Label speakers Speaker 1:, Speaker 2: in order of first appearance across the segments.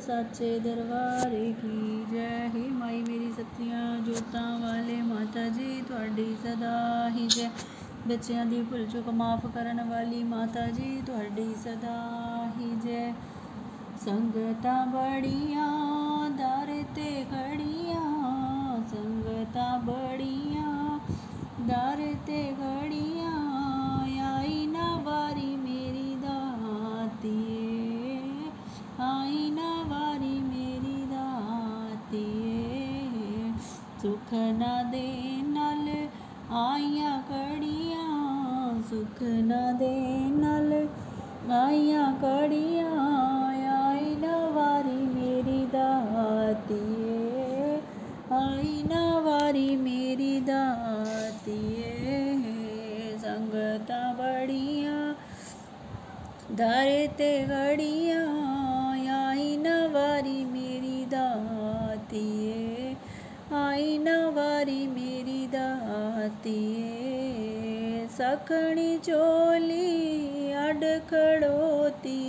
Speaker 1: ਸੱਚੇ ਦਰਬਾਰ ਕੀ ਜੈ ਹੇ ਮਾਈ ਮੇਰੀ ਸਤਿਆਂ ਜੋਤਾਂ ਵਾਲੇ ਮਾਤਾ ਜੀ ਤੁਹਾਡੀ ਸਦਾ ਹੀ ਜੈ ਬੱਚਿਆਂ ਦੀ ਭੁੱਲ ਚੁੱਕ ਮਾਫ ਕਰਨ ਵਾਲੀ ਮਾਤਾ ਜੀ ਤੁਹਾਡੀ ਸਦਾ ਹੀ ਜੈ ਸੰਗਤਾਂ ਬੜੀਆਂ ਦਰ ਤੇ ਖੜੀਆਂ ਸੰਗਤਾਂ ਬੜੀਆਂ ਦਰ ਤੇ ਖੜੀਆਂ ना दे नल, आइया कड़िया, सुख ना दे नल। आइया कड़िया, आई वारी मेरी दाती आई वारी मेरी दाती बड़िया दर ते घड़ी ढाकणी चोली अड़कड़ोती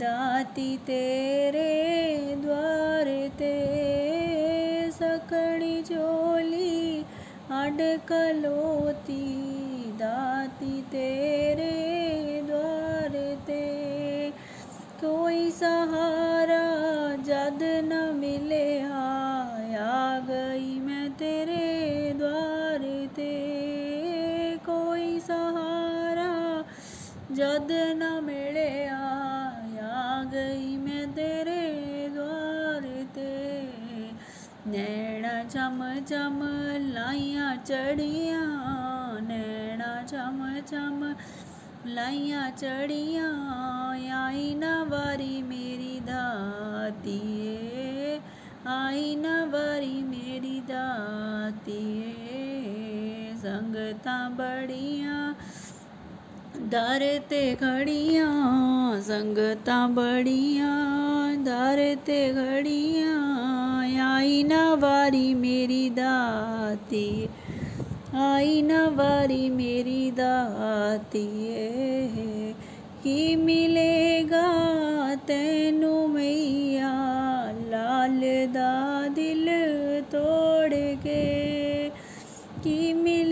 Speaker 1: दाती तेरे द्वार ते सकणी चोली अड़कलोती दाती तेरे जद न मिले आया गई मैं तेरे द्वार ते। नैना चम चम लाइया चढ़िया नैना चम चम लाइया चढ़िया, आई न बारी मेरी दाती आई न बारी मेरी दाती संगत बड़िया दर ते घड़ियाँ, संगता बड़ियाँ दर ते घड़ियाँ, आई ना वारी मेरी दाती, आई ना वारी मेरी दाती है कि मिलेगा तेनू मैया, लाल दा दिल तोड़ के, कि मिल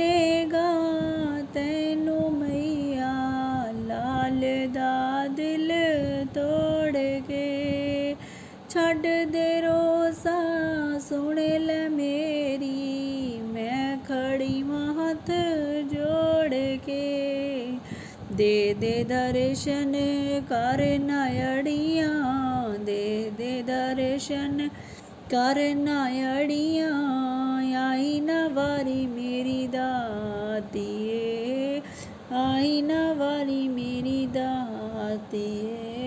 Speaker 1: ਸੁਣ ਲੈ ਮੇਰੀ, ਮੈਂ ਖੜੀ ਮਹਤ ਜੋੜ ਕੇ। ਦੇ ਦੇ ਦਰਸ਼ਨ ਕਰ ਅੜੀਆਂ ਦੇ ਦੇ ਦਰਸ਼ਨ ਕਰ ਅੜੀਆਂ ਆਈ ਨਾ ਵਾਰੀ ਮੇਰੀ ਦਾਤੀਏ, ਆਈ ਨਾ ਵਾਰੀ ਮੇਰੀ ਦਾਤੀਏ।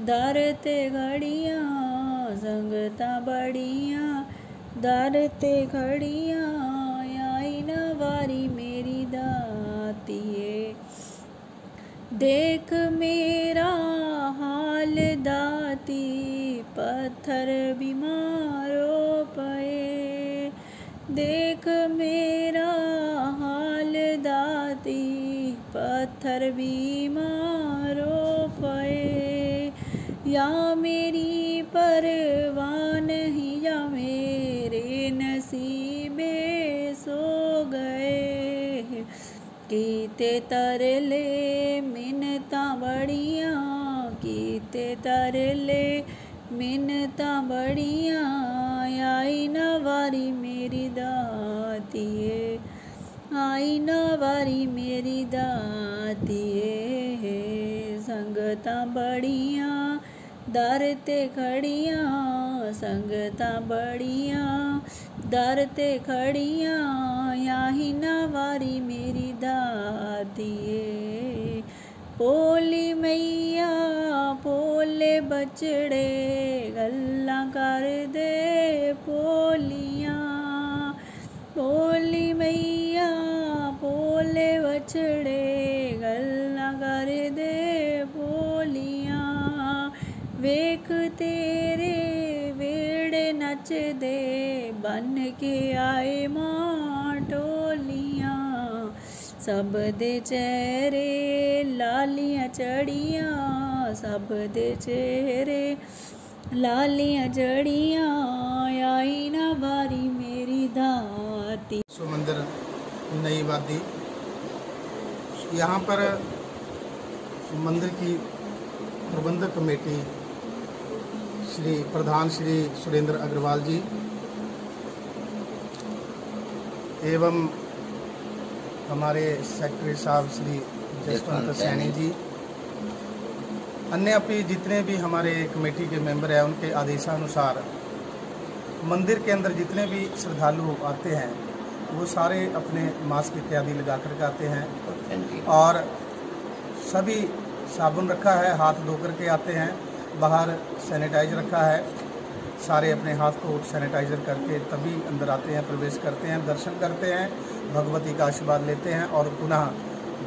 Speaker 1: दर ते घड़ियाँ, संगता बड़िया दर ते घड़िया, आई ना वारी मेरी दाती है। देख मेरा हाल दाती, पत्थर बीमारों पे देख मेरा हाल दाती, पत्थर बीमार या मेरी परवान ही या मेरे नसीबे सो गए कीते तरले मिन्नता बड़िया कीते तरले मिन्नता बड़िया आई न वारी मेरी दातिए आई न वारी मेरी दातिए संगतां बड़ियाँ दर ते खड़ियाँ, संगता बड़ियाँ दर ते खड़ियाँ, याही नावारी मेरी दादिए। पोली मैया पोले बचड़े गल्ला कर दे। तेरे वेड़ नच दे बन के आए माँ टोलिया सब दे चेहरे, लालियाँ चढ़ियाँ। सब दे चेहरे, लालियाँ जड़ियाँ आई ना बारी मेरी
Speaker 2: धाती। सुमंदर, नई वादी। यहाँ पर मंदिर की प्रबंधक कमेटी श्री प्रधान श्री सुरेंद्र अग्रवाल जी एवं हमारे सेक्रेटरी साहब श्री जसवंत सैनी जी अन्य भी जितने भी हमारे कमेटी के मेंबर हैं उनके आदेशानुसार मंदिर के अंदर जितने भी श्रद्धालु आते हैं वो सारे अपने मास्क इत्यादि लगा कर आते हैं। और सभी साबुन रखा है हाथ धो करके आते हैं। बाहर सैनिटाइज रखा है। सारे अपने हाथ को सैनिटाइजर करके तभी अंदर आते हैं, प्रवेश करते हैं, दर्शन करते हैं, भगवती का आशीर्वाद लेते हैं और पुनः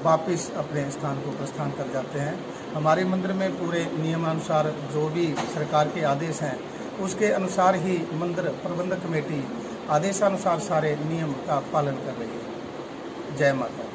Speaker 2: वापस अपने स्थान को प्रस्थान कर जाते हैं। हमारे मंदिर में पूरे नियमानुसार जो भी सरकार के आदेश हैं, उसके अनुसार ही मंदिर प्रबंधक कमेटी आदेशानुसार सारे नियम का पालन कर रही है। जय माता।